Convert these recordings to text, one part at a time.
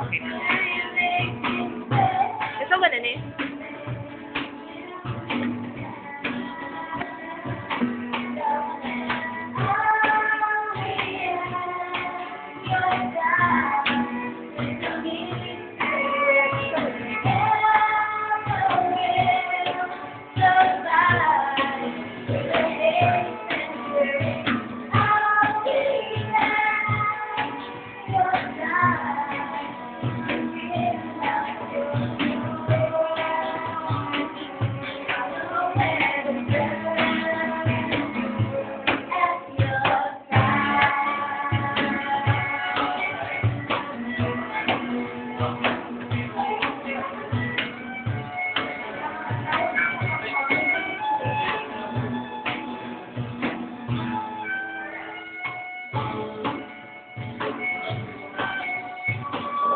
Gusto mo na ni?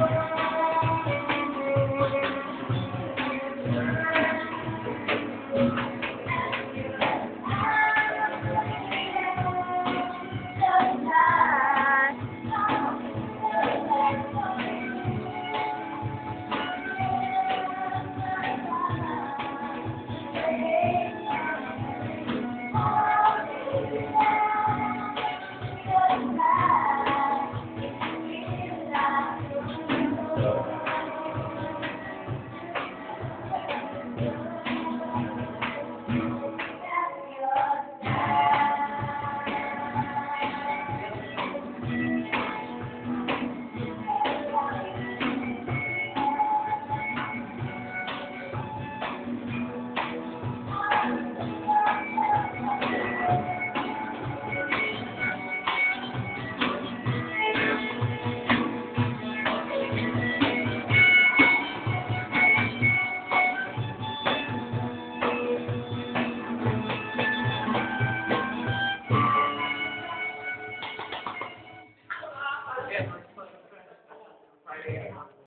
Thank you.